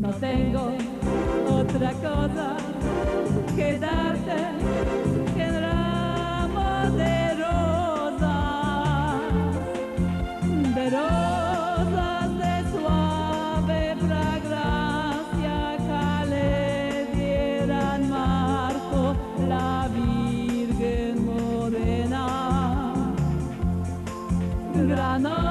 No tengo otra cosa que darte que ramo de rosas, de rosas de suave fragancia que le dieran marco la Virgen morena. Granada,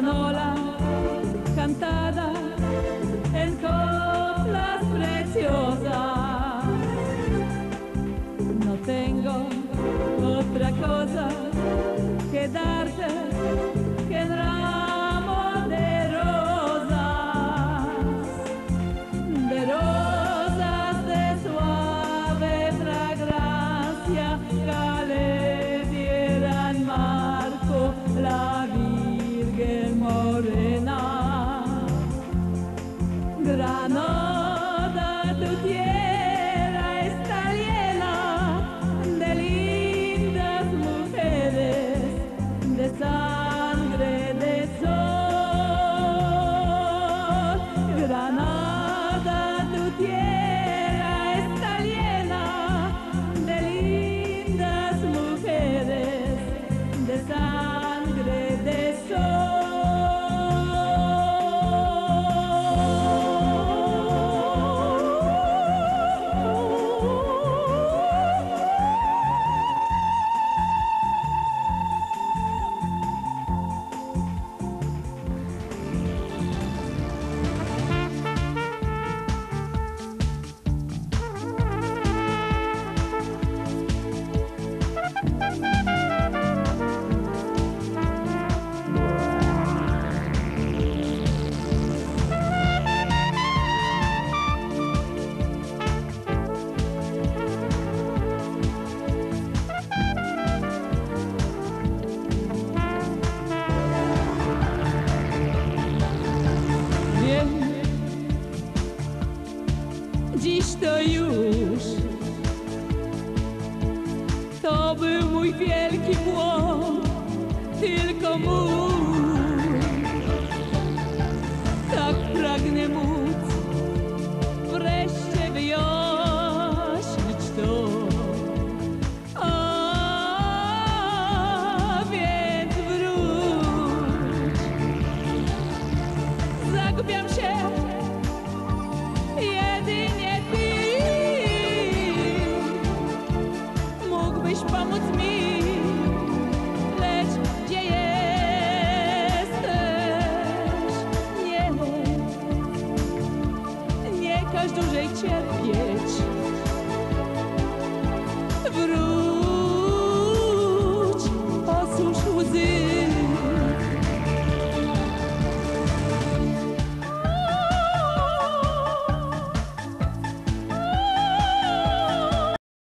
Manola, cantada en coplas preciosas. No tengo otra cosa que darte que un ramo de rosas, de rosas de suave fragancia Granada do Diego. Dziś to już to był mój wielki błąd, tylko mój. ciebie.